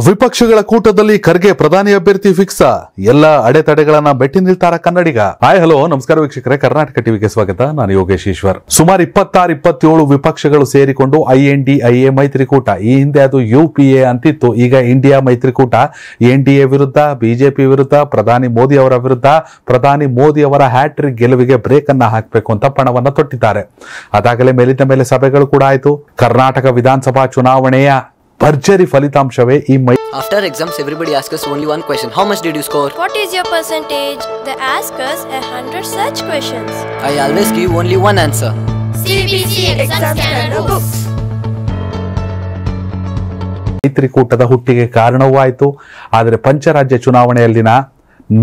ವಿಪಕ್ಷಗಳ ಕೂಟದಲ್ಲಿ ಖರ್ಗೆ ಪ್ರಧಾನಿ ಅಭ್ಯರ್ಥಿ ಫಿಕ್ಸ್. ಎಲ್ಲ ಅಡೆತಡೆಗಳನ್ನ ಬೆಟ್ಟಿ ನಿಲ್ತಾರ ಕನ್ನಡಿಗ. ಹಾಯ್ ಹಲೋ ನಮಸ್ಕಾರ ವೀಕ್ಷಕರೇ. ಕರ್ನಾಟಕ ಟಿವಿಗೆ ಸ್ವಾಗತ. ನಾನು ಯೋಗೇಶ್ ಈಶ್ವರ್. ಸುಮಾರು ಇಪ್ಪತ್ತಾರು, ಇಪ್ಪತ್ತೇಳು ವಿಪಕ್ಷಗಳು ಸೇರಿಕೊಂಡು I N D, I A ಮೈತ್ರಿಕೂಟ. ಈ ಹಿಂದೆ ಅದು ಯು ಪಿ ಎ ಅಂತಿತ್ತು. ಈಗ ಇಂಡಿಯಾ ಮೈತ್ರಿಕೂಟ. ಎನ್ ಡಿ ಎ ವಿರುದ್ಧ ಬಿಜೆಪಿ ವಿರುದ್ಧ, ಪ್ರಧಾನಿ ಮೋದಿ ಅವರ ವಿರುದ್ಧ, ಪ್ರಧಾನಿ ಮೋದಿ ಅವರ ಹ್ಯಾಟ್ರಿಕ್ ಗೆಲುವಿಗೆ ಬ್ರೇಕ್ ಅನ್ನ ಹಾಕಬೇಕು ಅಂತ ಪಣವನ್ನ ತೊಟ್ಟಿದ್ದಾರೆ. ಅದಾಗಲೇ ಮೇಲಿನ ಮೇಲೆ ಸಭೆಗಳು ಕೂಡ ಆಯಿತು. ಕರ್ನಾಟಕ ವಿಧಾನಸಭಾ ಚುನಾವಣೆಯ ಭರ್ಜರಿ ಫಲಿತಾಂಶವೇ ಈ my after exams everybody asks us only one question How much did you score? What is your percentage? They ask us a hundred such questions. I always give only one answer. CBC exam scanner books. ಮೈತ್ರಿಕೂಟದ ಹುಟ್ಟಿಗೆ ಕಾರಣವೂ ಆಯಿತು ಆದರೆ ಪಂಚರಾಜ್ಯ ಚುನಾವಣೆಯಲ್ಲಿನ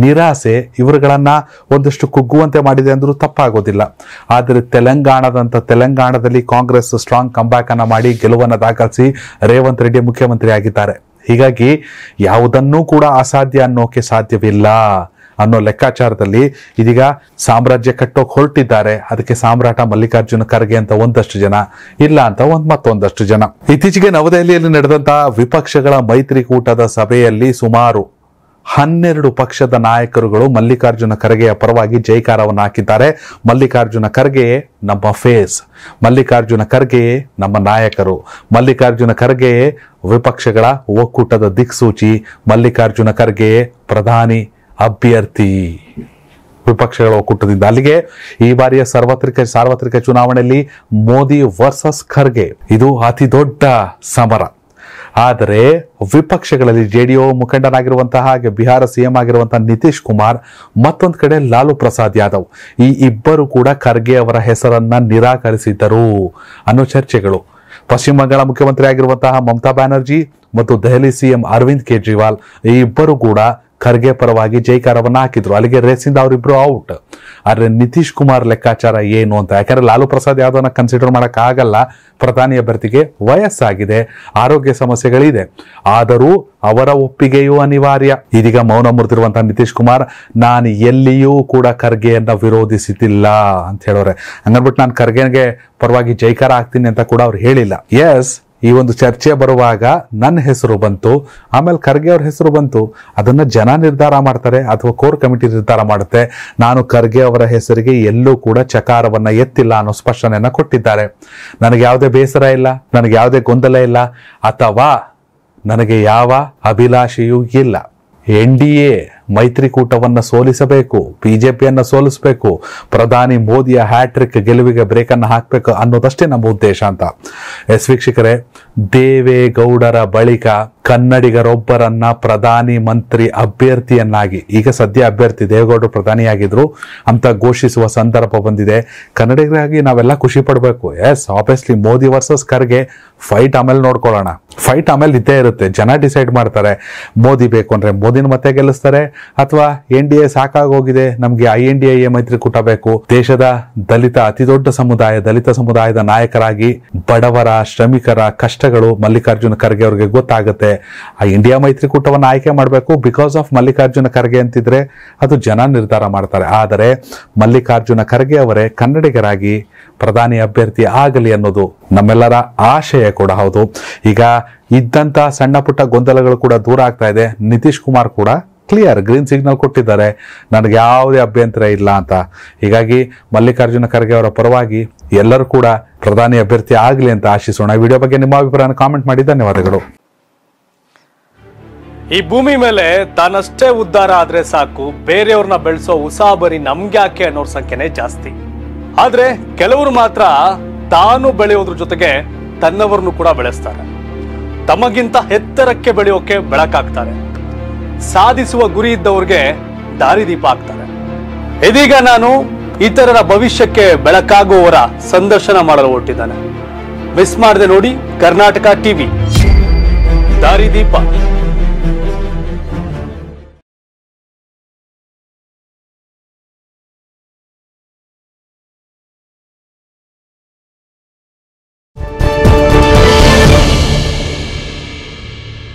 ನಿರಾಸೆ ಇವರುಗಳನ್ನು ಒಂದಷ್ಟು ಕುಗ್ಗುವಂತೆ ಮಾಡಿದೆ ಅಂದರೂ ತಪ್ಪಾಗೋದಿಲ್ಲ. ಆದರೆ ತೆಲಂಗಾಣದಂಥ ತೆಲಂಗಾಣದಲ್ಲಿ Congress strong ಕಂಬ್ಯಾಕನ್ನು ಮಾಡಿ ಗೆಲುವನ್ನು ದಾಖಲಿಸಿ ರೇವಂತ್ ರೆಡ್ಡಿ ಮುಖ್ಯಮಂತ್ರಿ ಆಗಿದ್ದಾರೆ. ಹೀಗಾಗಿ ಯಾವುದನ್ನೂ ಕೂಡ ಅಸಾಧ್ಯ ಅನ್ನೋಕೆ ಸಾಧ್ಯವಿಲ್ಲ ಅನ್ನೋ ಲೆಕ್ಕಾಚಾರದಲ್ಲಿ ಇದೀಗ ಸಾಮ್ರಾಜ್ಯ ಕಟ್ಟೋಕೆ ಹೊರಟಿದ್ದಾರೆ. ಅದಕ್ಕೆ ಸಾಮ್ರಾಟ ಮಲ್ಲಿಕಾರ್ಜುನ ಖರ್ಗೆ ಅಂತ ಒಂದಷ್ಟು ಜನ, ಇಲ್ಲ ಅಂತ ಒಂದು ಮತ್ತೊಂದಷ್ಟು ಜನ. ಇತ್ತೀಚೆಗೆ ನವದೆಹಲಿಯಲ್ಲಿ ನಡೆದಂತಹ ವಿಪಕ್ಷಗಳ ಮೈತ್ರಿಕೂಟದ ಸಭೆಯಲ್ಲಿ ಸುಮಾರು ಹನ್ನೆರಡು ಪಕ್ಷದ ನಾಯಕರುಗಳು ಮಲ್ಲಿಕಾರ್ಜುನ ಖರ್ಗೆಯ ಪರವಾಗಿ ಜೈಕಾರವನ್ನು ಹಾಕಿದ್ದಾರೆ. ಮಲ್ಲಿಕಾರ್ಜುನ ಖರ್ಗೆ ನಮ್ಮ ಫೇಸ್ ಮಲ್ಲಿಕಾರ್ಜುನ ಖರ್ಗೆ ನಮ್ಮ ನಾಯಕರು. ಮಲ್ಲಿಕಾರ್ಜುನ ಖರ್ಗೆ ವಿಪಕ್ಷಗಳ ಒಕ್ಕೂಟದ ದಿಕ್ಸೂಚಿ. ಮಲ್ಲಿಕಾರ್ಜುನ ಖರ್ಗೆ ಪ್ರಧಾನಿ, ಅಭ್ಯರ್ಥಿ. ವಿಪಕ್ಷಗಳ ಒಕ್ಕೂಟದಿಂದ ಅಲ್ಲಿಗೆ ಈ ಬಾರಿಯ ಸಾರ್ವತ್ರಿಕ ಸಾರ್ವತ್ರಿಕ ಚುನಾವಣೆಯಲ್ಲಿ ಮೋದಿ ವರ್ಸಸ್ ಖರ್ಗೆ. ಇದು ಅತಿ ದೊಡ್ಡ ಸಮರ. ಆದರೆ ವಿಪಕ್ಷಗಳಲ್ಲಿ ಜೆ ಡಿ ಒ ಮುಖಂಡನಾಗಿರುವಂತಹ ಹಾಗೆ ಬಿಹಾರ ಸಿಎಂ ಆಗಿರುವಂತಹ ನಿತೀಶ್ ಕುಮಾರ್, ಮತ್ತೊಂದು ಕಡೆ ಲಾಲು ಪ್ರಸಾದ್ ಯಾದವ್. ಈ ಇಬ್ಬರು ಕೂಡ ಖರ್ಗೆ ಅವರ ಹೆಸರನ್ನ ನಿರಾಕರಿಸಿದ್ದರು. ಅನ್ನೋ ಚರ್ಚೆಗಳು. ಪಶ್ಚಿಮ ಬಂಗಾಳ ಮುಖ್ಯಮಂತ್ರಿ ಆಗಿರುವಂತಹ ಮಮತಾ ಬ್ಯಾನರ್ಜಿ ಮತ್ತು ದೆಹಲಿ ಸಿಎಂ ಅರವಿಂದ್ ಕೇಜ್ರಿವಾಲ್, ಈ ಇಬ್ಬರು ಕೂಡ ಖರ್ಗೆ ಪರವಾಗಿ ಜೈಕಾರವನ್ನು ಹಾಕಿದ್ರು. ಅಲ್ಲಿಗೆ ರೇಸಿಂದ ಅವರಿಬ್ರು ಔಟ್ ಆದರೆ ನಿತೀಶ್ ಕುಮಾರ್ ಲೆಕ್ಕಾಚಾರ ಏನು ಅಂತ? ಯಾಕಂದ್ರೆ ಲಾಲು ಪ್ರಸಾದ್ ಯಾದವನ್ನ ಕನ್ಸಿಡರ್ ಮಾಡಕ್ ಆಗಲ್ಲ ಪ್ರಧಾನಿ ಅಭ್ಯರ್ಥಿಗೆ ವಯಸ್ಸಾಗಿದೆ. ಆರೋಗ್ಯ ಸಮಸ್ಯೆಗಳಿದೆ. ಆದರೂ ಅವರ ಒಪ್ಪಿಗೆಯೂ ಅನಿವಾರ್ಯ. ಇದೀಗ ಮೌನ ಮುರಿದಿರುವಂತಹ ನಿತೀಶ್ ಕುಮಾರ್, ನಾನು ಎಲ್ಲಿಯೂ ಕೂಡ ಖರ್ಗೆಯನ್ನ ವಿರೋಧಿಸುತ್ತಿಲ್ಲ ಅಂತ ಹೇಳೋರೆ. ಹಂಗನ್ಬಿಟ್ಟು ನಾನು ಖರ್ಗೆಗೆ ಪರವಾಗಿ ಜೈಕಾರ ಹಾಕ್ತೀನಿ ಅಂತ ಕೂಡ ಅವ್ರು ಹೇಳಿಲ್ಲ. ಎಸ್ ಈ ಒಂದು ಚರ್ಚೆ ಬರುವಾಗ ನನ್ನ ಹೆಸರು ಬಂತು, ಆಮೇಲೆ ಖರ್ಗೆ ಅವ್ರ ಹೆಸರು ಬಂತು. ಅದನ್ನ ಜನ ನಿರ್ಧಾರ ಮಾಡ್ತಾರೆ ಅಥವಾ ಕೋರ್ ಕಮಿಟಿ ನಿರ್ಧಾರ ಮಾಡುತ್ತೆ. ನಾನು ಖರ್ಗೆ ಅವರ ಹೆಸರಿಗೆ ಎಲ್ಲೂ ಕೂಡ ಚಕಾರವನ್ನ ಎತ್ತಿಲ್ಲ ಅನ್ನೋ ಸ್ಪಷ್ಟನೆಯನ್ನು ಕೊಟ್ಟಿದ್ದಾರೆ. ನನಗೆ ಯಾವುದೇ ಬೇಸರ ಇಲ್ಲ, ನನಗೆ ಯಾವುದೇ ಗೊಂದಲ ಇಲ್ಲ, ಅಥವಾ ನನಗೆ ಯಾವ ಅಭಿಲಾಷೆಯೂ ಇಲ್ಲ. ಎನ್ ಡಿ ಎ ಮೈತ್ರಿಕೂಟವನ್ನ ಸೋಲಿಸಬೇಕು, ಬಿಜೆಪಿಯನ್ನು ಸೋಲಿಸಬೇಕು, ಪ್ರಧಾನಿ ಮೋದಿಯ ಹ್ಯಾಟ್ರಿಕ್ ಗೆಲುವಿಗೆ ಬ್ರೇಕನ್ನು ಹಾಕಬೇಕು ಅನ್ನೋದಷ್ಟೇ ನಮ್ಮ ಉದ್ದೇಶ ಅಂತ. ಎಸ್ ವೀಕ್ಷಕರೇ, ದೇವೇಗೌಡರ ಬಳಿಕ ಕನ್ನಡಿಗರೊಬ್ಬರನ್ನ ಪ್ರಧಾನಿ ಮಂತ್ರಿ ಅಭ್ಯರ್ಥಿಯನ್ನಾಗಿ, ಈಗ ಸದ್ಯ ಅಭ್ಯರ್ಥಿ ದೇವೇಗೌಡರು ಪ್ರಧಾನಿಯಾಗಿದ್ರು ಅಂತ ಘೋಷಿಸುವ ಸಂದರ್ಭ ಬಂದಿದೆ. ಕನ್ನಡಿಗರಾಗಿ ನಾವೆಲ್ಲ ಖುಷಿ ಪಡಬೇಕು. Yes obviously Modi versus Kharge fight ಆಮೇಲೆ ನೋಡ್ಕೊಳ್ಳೋಣ. ಫೈಟ್ ಆಮೇಲೆ ಇದ್ದೇ ಇರುತ್ತೆ. ಜನ ಡಿಸೈಡ್ ಮಾಡ್ತಾರೆ. ಮೋದಿ ಬೇಕು ಅಂದ್ರೆ ಮೋದಿನ ಮತ್ತೆ ಗೆಲ್ಲಿಸ್ತಾರೆ. ಅಥವಾ ಎನ್ ಡಿ ಎ ಸಾಕಾಗೋಗಿದೆ. ನಮಗೆ I N D I A ಮೈತ್ರಿಕೂಟ ಬೇಕು. ದೇಶದ ದಲಿತ, ಅತಿ ದೊಡ್ಡ ಸಮುದಾಯ, ದಲಿತ ಸಮುದಾಯದ ನಾಯಕರಾಗಿ ಬಡವರ, ಶ್ರಮಿಕರ ಕಷ್ಟಗಳು ಮಲ್ಲಿಕಾರ್ಜುನ ಖರ್ಗೆ ಅವರಿಗೆ ಗೊತ್ತಾಗುತ್ತೆ. ಆ ಇಂಡಿಯಾ ಮೈತ್ರಿಕೂಟವನ್ನು ಆಯ್ಕೆ ಮಾಡಬೇಕು ಬಿಕಾಸ್ ಆಫ್ ಮಲ್ಲಿಕಾರ್ಜುನ ಖರ್ಗೆ ಅಂತಿದ್ರೆ ಅದು ಜನ ನಿರ್ಧಾರ ಮಾಡ್ತಾರೆ. ಆದರೆ ಮಲ್ಲಿಕಾರ್ಜುನ ಖರ್ಗೆ ಅವರೇ ಕನ್ನಡಿಗರಾಗಿ ಪ್ರಧಾನಿ ಅಭ್ಯರ್ಥಿ ಆಗಲಿ ಅನ್ನೋದು ನಮ್ಮೆಲ್ಲರ ಆಶಯ ಕೂಡ ಹೌದು. ಈಗ ಇದ್ದಂಥ ಸಣ್ಣ ಪುಟ್ಟ ಗೊಂದಲಗಳು ಕೂಡ ದೂರ ಆಗ್ತಾ ಇದೆ. ನಿತೀಶ್ ಕುಮಾರ್ ಕೂಡ ಕ್ಲಿಯರ್ ಗ್ರೀನ್ ಸಿಗ್ನಲ್ ಕೊಟ್ಟಿದ್ದಾರೆ. ನನಗೆ ಯಾವುದೇ ಅಭ್ಯಂತರ ಇಲ್ಲ ಅಂತ. ಹೀಗಾಗಿ ಮಲ್ಲಿಕಾರ್ಜುನ ಖರ್ಗೆ ಅವರ ಪರವಾಗಿ ಎಲ್ಲರೂ ಕೂಡ ಪ್ರಧಾನಿ ಅಭ್ಯರ್ಥಿ ಆಗಲಿ ಅಂತ ಆಶಿಸೋಣ. ವಿಡಿಯೋ ಬಗ್ಗೆ ನಿಮ್ಮ ಅಭಿಪ್ರಾಯ ಕಾಮೆಂಟ್ ಮಾಡಿ. ಧನ್ಯವಾದಗಳು. ಈ ಭೂಮಿ ಮೇಲೆ ತಾನಷ್ಟೇ ಉದ್ಧಾರ ಆದ್ರೆ ಸಾಕು, ಬೇರೆಯವ್ರನ್ನ ಬೆಳೆಸೋ ಉಸಾಬರಿ ನಮ್ಗ್ಯಾಕೆ ಅನ್ನೋರ್ ಸಂಖ್ಯೆನೇ ಜಾಸ್ತಿ. ಆದ್ರೆ ಕೆಲವರು ಮಾತ್ರ ತಾನು ಬೆಳೆಯೋದ್ರ ಜೊತೆಗೆ ತನ್ನವರನ್ನು ಕೂಡ ಬೆಳೆಸ್ತಾರೆ. ತಮಗಿಂತ ಎತ್ತರಕ್ಕೆ ಬೆಳೆಯೋಕೆ ಬೆಳಕಾಗ್ತಾರೆ. ಸಾಧಿಸುವ ಗುರಿ ಇದ್ದವ್ರಿಗೆ ದಾರಿದೀಪ ಆಗ್ತಾರೆ ಇದೀಗ ನಾನು ಇತರರ ಭವಿಷ್ಯಕ್ಕೆ ಬೆಳಕಾಗುವವರ ಸಂದರ್ಶನ ಮಾಡಲು ಹೊರಟಿದ್ದಾನೆ. ಮಿಸ್ ಮಾಡದೆ ನೋಡಿ ಕರ್ನಾಟಕ ಟಿವಿ. ದಾರಿದೀಪ